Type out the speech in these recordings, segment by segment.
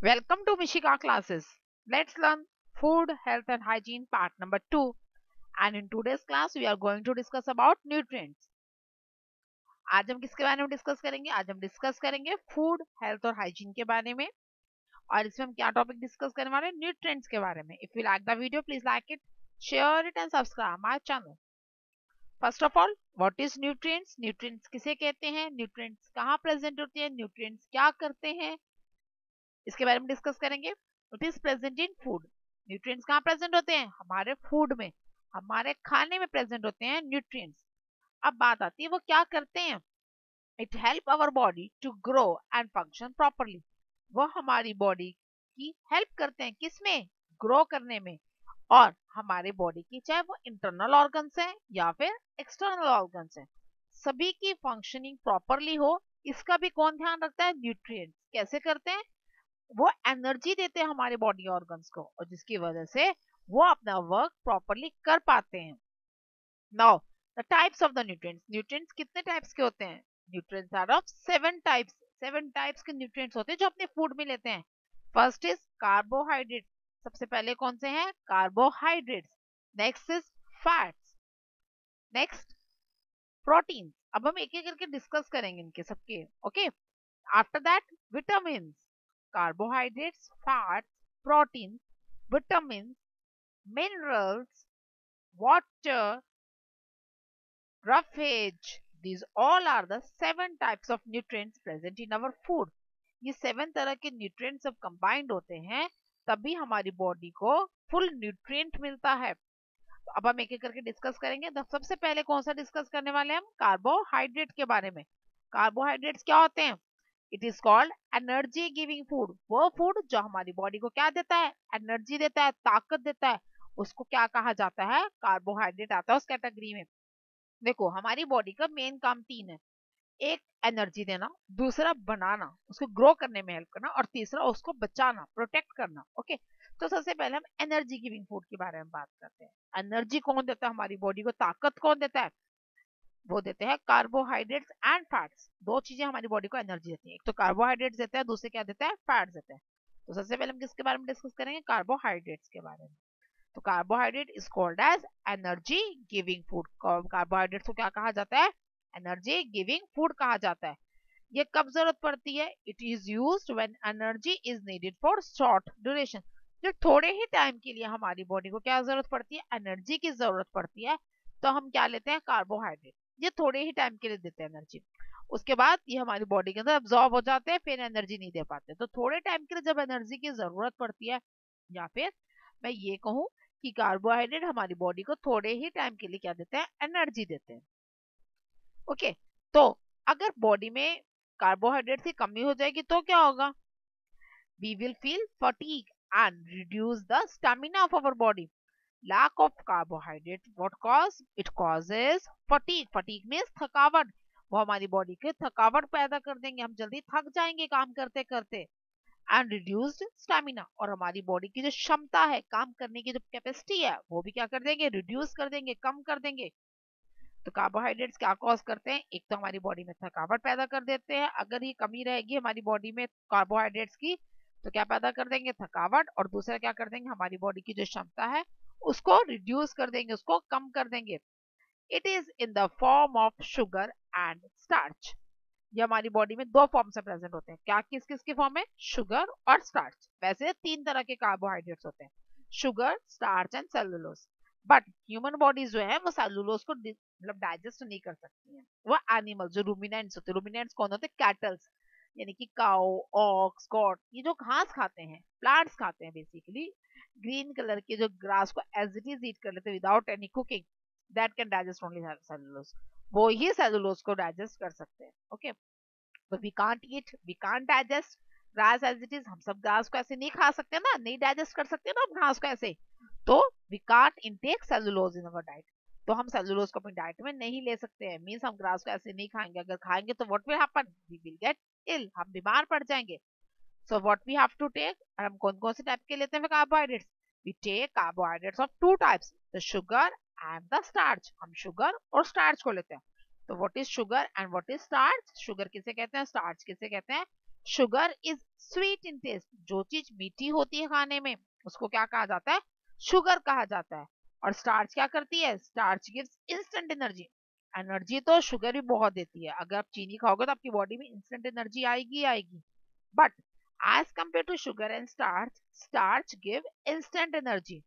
Welcome to Mishika classes. Let's learn food, health and hygiene part number 2. And in today's class we are going to discuss about nutrients. आज हम किसके बारे में discuss करेंगे? आज हम डिस्कस करेंगे फ़ूड हेल्थ और हाइजीन के बारे में। और इसमें हम क्या टॉपिक डिस्कस करने वाले हैं? न्यूट्रिएंट्स के बारे में। If you like the video please like it share it and subscribe my channel first of all what is nutrients nutrients किसे कहते हैं? न्यूट्रिएंट्स कहाँ प्रेजेंट होते हैं? न्यूट्रिएंट्स क्या करते हैं? इसके बारे में डिस्कस करेंगे। It is present in food nutrients कहाँ प्रेजेंट होते हैं? हमारे फ़ूड में, हमारे खाने में प्रेजेंट होते हैं न्यूट्रिएंट्स अब बात आती है वो क्या करते हैं? It help our body to grow and function properly वो हमारी बॉडी की हेल्प करते हैं किसमें ग्रो करने में. और हमारे बॉडी की चाहे वो इंटरनल ऑर्गन्स है या फिर एक्सटर्नल ऑर्गन्स है, सभी की फंक्शनिंग प्रॉपरली हो, इसका भी कौन ध्यान रखता है? न्यूट्रिएंट्स कैसे करते हैं? वो एनर्जी देते हैं हमारे बॉडी ऑर्गन्स को, और जिसकी वजह से वो अपना वर्क प्रॉपरली कर पाते हैं। Now, the types of the nutrients. Nutrients कितने टाइप्स के होते हैं? Nutrients are of seven types. Seven types के न्यूट्रिएंट्स होते हैं जो अपने फ़ूड में लेते हैं। फ़र्स्ट इज़ कार्बोहाइड्रेट सबसे पहले कौन से हैं? Carbohydrates. Next is fats. Next protein अब हम एक एक करके डिस्कस करेंगे इनके सबके, okay? After that vitamin carbohydrates, fats, proteins, vitamins, minerals, water, roughage. These all are the seven types of nutrients present in our food. ये सेवन तरह के न्यूट्रिएंट्स जब कंबाइंड होते हैं तभी हमारी बॉडी को फुल न्यूट्रिएंट मिलता है। तो अब हम एक एक करके डिस्कस करेंगे। तो सबसे पहले कौन सा डिस्कस करने वाले हैं हम? कार्बोहाइड्रेट के बारे में। कार्बोहाइड्रेट्स क्या होते हैं? It is called energy giving food वो फ़ूड जो हमारी बॉडी को क्या देता है? एनर्जी देता है, ताकत देता है। उसको क्या कहा जाता है? कार्बोहाइड्रेट आता है उस कैटेगरी में। देखो, हमारी बॉडी का मेन काम तीन है। एक एनर्जी देना। दूसरा, बनाना। उसको ग्रो करने में हेल्प करना। और तीसरा, उसको बचाना प्रोटेक्ट करना। ओके तो सबसे पहले हम एनर्जी गिविंग फ़ूड के बारे में बात करते हैं। एनर्जी कौन देता है हमारी बॉडी को? ताकत कौन देता है? वो देते हैं कार्बोहाइड्रेट्स एंड फैट्स दो चीज़ें हमारी बॉडी को एनर्जी देती है। एक तो कार्बोहाइड्रेट्स देते हैं, दूसरे क्या देते हैं? फैट्स देते हैं। तो सबसे पहले हम किसके बारे में डिस्कस करेंगे? कार्बोहाइड्रेट्स के बारे में। तो carbohydrate is called as energy giving food carbohydrates को क्या कहा जाता है? एनर्जी गिविंग फ़ूड कहा जाता है। ये कब ज़रूरत पड़ती है? It is use when energy is needed for short duration जो थोड़े ही टाइम के लिए हमारी बॉडी को क्या ज़रूरत पड़ती है? एनर्जी की ज़रूरत पड़ती है। तो हम क्या लेते हैं? कार्बोहाइड्रेट ये थोड़े ही टाइम के लिए देते हैं एनर्जी उसके बाद ये हमारी बॉडी के अंदर अब्जॉर्ब हो जाते हैं, फिर एनर्जी नहीं दे पाते। तो थोड़े टाइम के लिए जब एनर्जी की ज़रूरत पड़ती है, या फिर मैं ये कहूँ कि कार्बोहाइड्रेट हमारी बॉडी को थोड़े ही टाइम के लिए क्या देते हैं? एनर्जी देते हैं। ओके तो अगर बॉडी में कार्बोहाइड्रेट की कमी हो जाएगी तो क्या होगा? We will feel fatigue and reduce the stamina of our body lack of carbohydrate, what cause? It causes fatigue. Fatigue means थकावट। वो हमारी बॉडी के थकावट पैदा कर देंगे। हम जल्दी थक जाएँगे काम करते करते। एंड रिड्यूस्ड स्टेमिना और हमारी बॉडी की जो क्षमता है, काम करने की जो कैपेसिटी है, वो भी क्या कर देंगे? रिड्यूस कर देंगे, कम कर देंगे। तो कार्बोहाइड्रेट्स क्या कॉज करते हैं? एक तो हमारी बॉडी में थकावट पैदा कर देते हैं। अगर ये कमी रहेगी हमारी बॉडी में कार्बोहाइड्रेट्स की तो क्या पैदा कर देंगे? थकावट। और दूसरा क्या कर देंगे? हमारी बॉडी की जो क्षमता है उसको रिड्यूस कर देंगे, उसको कम कर देंगे। It is in the form of sugar and starch ये हमारी बॉडी में दो फॉर्म से प्रेजेंट होते हैं। क्या किस किस के फॉर्म में? शुगर और स्टार्च वैसे तीन तरह के कार्बोहाइड्रेट्स होते हैं। Sugar starch and cellulose but human bodies जो है, वो सेलुलोज को मतलब डाइजेस्ट नहीं कर सकती है। वो एनिमल जो रूमिनेंट्स होते हैं रूमिनेंट्स कौन होते हैं? कैटल्स यानी कि काउ ऑक्स गॉड ये जो घास खाते हैं प्लांट्स खाते हैं बेसिकली ग्रीन कलर के जो ग्रास को एज इट इज़ ईट कर लेते हैं without any cooking that can digest only cellulose वो ही सेलुलोज को डाइजेस्ट कर सकते हैं ओके तो we can't eat we can't digest grass as it is हम सब ग्रास को ऐसे नहीं खा सकते ना, नहीं डाइजेस्ट कर सकते ना हम घास को ऐसे। तो we can't intake cellulose in our diet तो हम सेलुलोज को अपनी डाइट में नहीं ले सकते हैं। मीन्स हम ग्रास को ऐसे नहीं खाएँगे। अगर खाएँगे तो what will happen we will get ill हम बीमार पड़ जाएँगे। So what we have to take हम कौन कौन से टाइप के लेते हैं carbohydrates we take carbohydrates of two types the sugar and the starch हम शुगर और स्टार्च को लेते हैं। तो what is sugar and what is starch sugar किसे कहते हैं? स्टार्च किसे कहते हैं? Sugar is sweet in taste जो चीज़ मीठी होती है खाने में, उसको क्या कहा जाता है? शुगर कहा जाता है। और स्टार्च क्या करती है? Starch gives instant energy energy तो शुगर भी बहुत देती है। अगर आप चीनी खाओगे तो आपकी बॉडी में इंस्टेंट एनर्जी आएगी आएगी। But as compare to sugar and starch starch give instant energy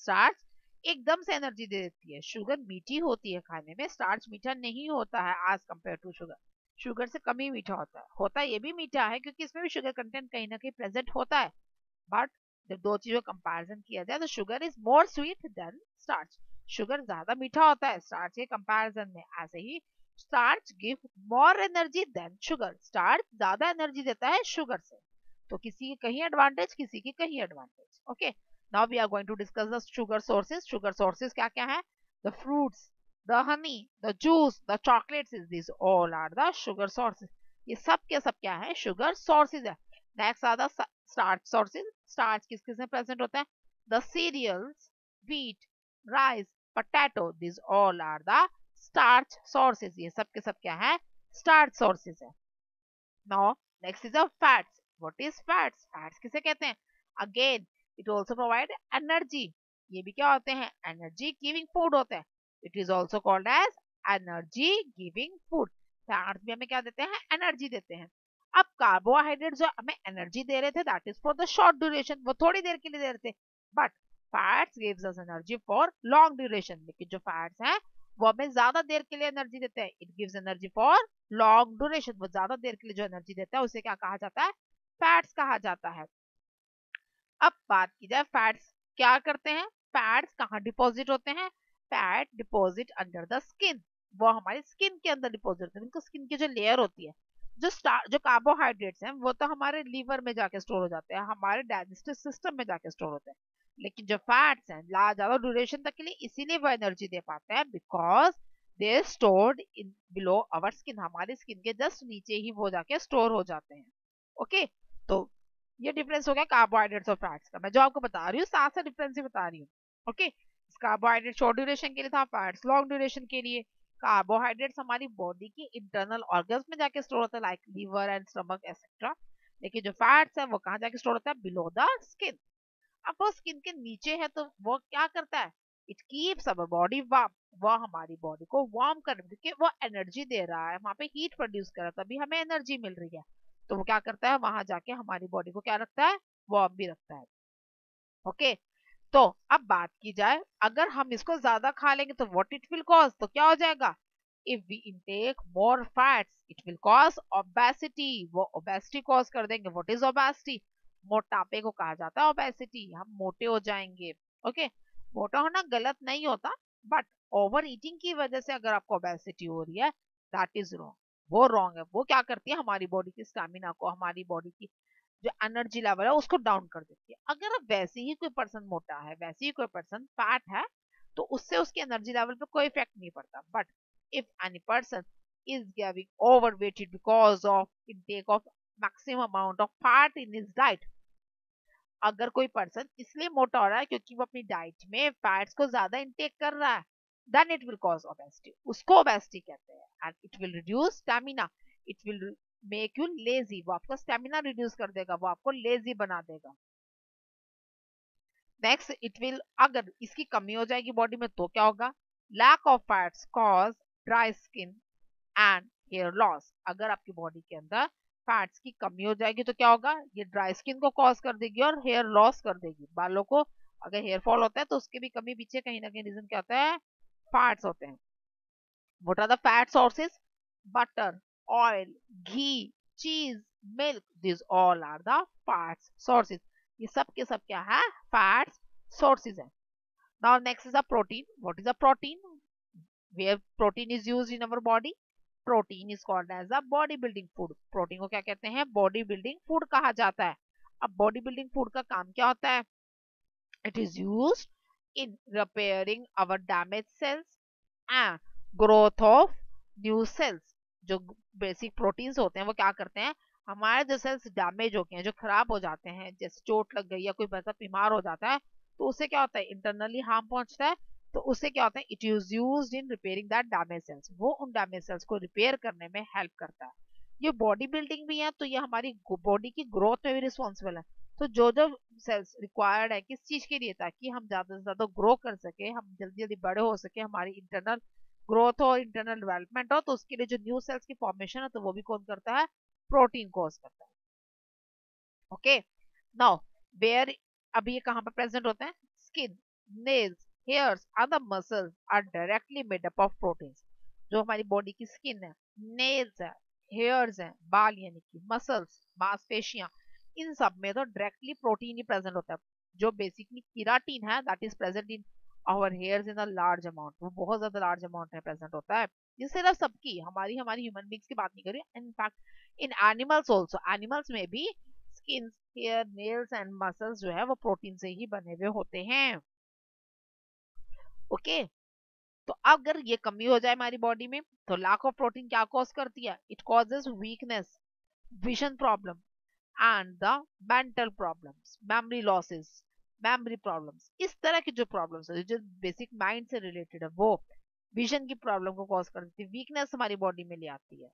starch एकदम से एनर्जी दे देती है। शुगर मीठी होती है खाने में स्टार्च मीठा नहीं होता है as compare to sugar sugar से कम ही मीठा होता है। होता ये भी मीठा है क्योंकि इसमें भी शुगर कंटेंट कहीं ना कहीं प्रेजेंट होता है। बट जब दो चीज़ों का कंपैरिजन किया जाए तो sugar is more sweet than starch sugar ज़्यादा मीठा होता है स्टार्च के कंपैरिजन में ऐसे ही starch give more energy than sugar starch ज़्यादा एनर्जी देता है शुगर से। तो किसी की कहीं एडवांटेज किसी की कहीं advantage okay now we are going to discuss the sugar sources sugar sources क्या क्या है? The fruits the honey the juice the chocolates is this all are the sugar sources ये सब के सब क्या है? शुगर सोर्सेज है। Next are the starch sources starch किस किसमें प्रेजेंट होता है? The cereals wheat rice potato these all are the starch sources ये सब के सब क्या है? स्टार्च सोर्सेज है। Now next is a fats what is fats fats किसे कहते हैं? Again it also provide energy ये भी क्या होते हैं? एनर्जी गिविंग फ़ूड होते हैं। It is also called as energy giving food fats भी हमें क्या देते हैं? एनर्जी देते हैं। अब कार्बोहाइड्रेट जो हमें एनर्जी दे रहे थे that is for the short duration वो थोड़ी देर के लिए दे रहे थे। But fats gives us energy for long duration लेकिन जो फैट्स हैं, वो हमें ज़्यादा देर के लिए एनर्जी देते हैं। It gives energy for long duration वो ज़्यादा देर के लिए जो एनर्जी देता है, उसे क्या कहा जाता है? फैट्स कहा जाता है। अब बात की जाए फैट्स क्या करते हैं? फैट्स कहाँ डिपॉजिट होते हैं? Fat deposit under the skin वो हमारी स्किन के अंदर डिपॉजिट होते हैं। इनको स्किन की जो लेयर होती है, जो जो कार्बोहाइड्रेट्स हैं, वो तो हमारे लीवर में जाके स्टोर हो जाते हैं, हमारे डाइजेस्टिव सिस्टम में जाके स्टोर होते हैं। लेकिन जो फैट्स हैं ज़्यादा ड्यूरेशन तक के लिए इसीलिए वो एनर्जी दे पाते हैं because they stored in below our skin हमारी स्किन के जस्ट नीचे ही वो जाके स्टोर हो जाते हैं। ओके तो ये डिफरेंस हो गया कार्बोहाइड्रेट्स और फैट्स का। मैं जो आपको बता रही हूँ साथ साथ डिफरेंस ही बता रही हूँ। ओके कार्बोहाइड्रेट शॉर्ट ड्यूरेशन के लिए था फैट्स लॉन्ग ड्यूरेशन के लिए। कार्बोहाइड्रेट्स हमारी बॉडी के इंटरनल ऑर्गन्स में जाके स्टोर होता है like liver and stomach etcetera लेकिन जो फैट्स है, वो कहाँ जाके स्टोर होता है? बिलो द स्किन अब स्किन के नीचे है तो वो क्या करता है? It keeps our body warm वो हमारी बॉडी को वार्म कर क्योंकि वो एनर्जी दे रहा है, वहाँ पे हीट प्रोड्यूस कर रहा है, तभी हमें एनर्जी मिल रही है। तो वो क्या करता है? वहाँ जाके हमारी बॉडी को क्या रखता है? वार्म भी रखता है। ओके तो अब बात की जाए, अगर हम इसको ज़्यादा खा लेंगे तो व्हाट इट विल कॉज तो क्या हो जाएगा? If we intake more fats it will cause obesity वो ओबेसिटी कॉज कर देंगे। व्हाट इज़ ओबेसिटी मोटापे को कहा जाता है ओबेसिटी हम मोटे हो जाएँगे ओके मोटा होना गलत नहीं होता बट ओवर ईटिंग की वजह से अगर आपको ओबेसिटी हो रही है दैट इज़ रॉन्ग वो रॉन्ग है, वो क्या करती है, हमारी बॉडी की स्टेमिना को, हमारी बॉडी की जो एनर्जी लेवल है, उसको डाउन कर देती है। अगर वैसे ही कोई पर्सन मोटा है, वैसे ही कोई पर्सन फैट है तो उससे उसकी एनर्जी लेवल पे कोई इफ़ेक्ट नहीं पड़ता। But if any person is getting overweighted because of intake of maximum amount of fat in his diet अगर कोई पर्सन इसलिए मोटा हो रहा है क्योंकि वो अपनी डाइट में फैट्स को ज़्यादा इंटेक कर रहा है then it will cause obesity उसको ओबेसिटी कहते हैं and it will reduce stamina it will make you lazy वो आपका स्टेमिना रिड्यूस कर देगा, वो आपको लेजी बना देगा। नेक्स्ट इट विल अगर इसकी कमी हो जाएगी बॉडी में तो क्या होगा? Lack of fats cause dry skin and hair loss अगर आपकी बॉडी के अंदर फैट्स की कमी हो जाएगी तो क्या होगा? ये ड्राई स्किन को कॉज कर देगी और हेयर लॉस कर देगी। बालों को अगर हेयर फॉल होता है तो उसके भी कमी पीछे कहीं ना कहीं रीजन क्या होता है? फैट्स होते हैं। What are the fat sources butter oil ghee cheese milk these all are the fats sources ये सब के सब क्या है? फैट्स सोर्सेज है। Now next is a protein what is a protein where protein is use in our body protein is called as a body building food protein को क्या कहते हैं? बॉडी बिल्डिंग फ़ूड कहा जाता है। अब बॉडी बिल्डिंग फ़ूड का काम क्या होता है? It is use in repairing our damage cells and growth of new cells जो बेसिक प्रोटीन्स होते हैं, वो क्या करते हैं? हमारे जो सेल्स डैमेज होते हैं, जो खराब हो जाते हैं, जैसे चोट लग गई या कोई वैसा बीमार हो जाता है तो उसे क्या होता है? इंटरनली हार्म पहुँचता है। तो उससे क्या होता है it is use in repairing that damage cells वो उन डैमेज सेल्स को रिपेयर करने में हेल्प करता है। ये बॉडी बिल्डिंग भी है तो ये हमारी बॉडी की ग्रोथ में भी रिस्पॉन्सिबल है। तो जो जो सेल्स रिक्वायर्ड है किस चीज़ के लिए? ताकि हम ज़्यादा से ज़्यादा ग्रो कर सके, हम जल्दी जल्दी बड़े हो सके, हमारी इंटरनल ग्रोथ हो इंटरनल डेवलपमेंट हो तो उसके लिए जो न्यू सेल्स की फॉर्मेशन है तो वो भी कौन करता है? प्रोटीन कोज करता है। ओके नाउ वेयर अभी ये कहाँ पे प्रेजेंट होते हैं? Skin nails hairs other muscles are directly made up of proteins जो हमारी बॉडी की स्किन है नेल्स है हेयर्स हैं, बाल यानी कि मसल्स मांसपेशियाँ, इन सब में तो डायरेक्टली प्रोटीन ही प्रेजेंट होता है। जो बेसिकली किराटीन है that is present in our hairs in a large amount वो बहुत ज़्यादा लार्ज अमाउंट में प्रेजेंट होता है। ये सिर्फ़ सबकी, हमारी हमारी ह्यूमन बींग्स की बात नहीं करी। In fact in animals also animals में भी skin hair nails and muscles जो है, वो प्रोटीन से ही बने हुए होते हैं। ओके? तो अगर ये कमी हो जाए हमारी बॉडी में तो लैक ऑफ़ प्रोटीन क्या कॉज करती है? It causes weakness vision problem and the mental problems memory losses memory problems इस तरह की जो प्रॉब्लम्स है, जो बेसिक माइंड से रिलेटेड है, वो विजन की प्रॉब्लम को कॉज कर देती है वीकनेस हमारी बॉडी में ले आती है।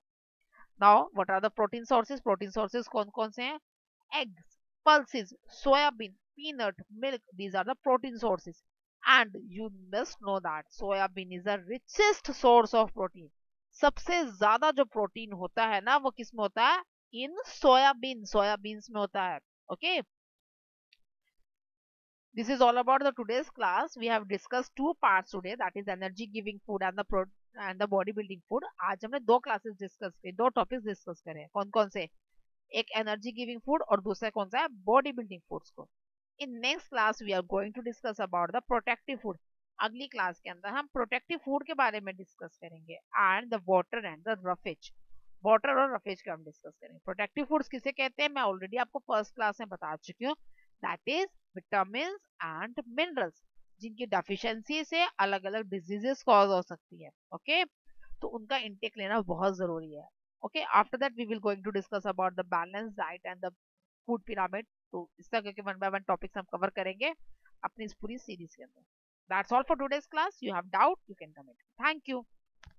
Now what are the protein sources protein sources कौन कौन से हैं? Eggs pulses soybean peanut milk these are the protein sources and you must know that soybean is a richest source of protein सबसे ज़्यादा जो प्रोटीन होता है ना, वो किसमें होता है? इन सोयाबीन सोयाबीन में होता है okay this is all about the today's class we have discuss two part today that is energy giving food and and the body building food आज हमने दो क्लासेस डिस्कस किए, दो टॉपिक्स डिस्कस करे कौन कौन से? एक एनर्जी गिविंग फ़ूड और दूसरा कौन सा है? बॉडी बिल्डिंग फूड्स को। In next class we are going to discuss about the protective food अगली क्लास के अंदर हम प्रोटेक्टिव फ़ूड के बारे में डिस्कस करेंगे and the water and the roughage water और रफेज का हम डिस्कस करेंगे. प्रोटेक्टिव फूड्स किसे कहते हैं? मैं ऑलरेडी आपको फ़र्स्ट क्लास में बता चुकी हूँ. That is vitamin and minerals जिनकी डेफिशिएंसी से अलग अलग डिजीजेस कॉज हो सकती है. ओके? तो उनका इंटेक लेना बहुत ज़रूरी है. Okay after that we will going to discuss about the balance diet and the food pyramid तो इस तरह के वन बाय वन टॉपिक्स हम कवर करेंगे अपनी इस पूरी सीरीज़ के अंदर। That's all for today's class you have doubt you can comment thank you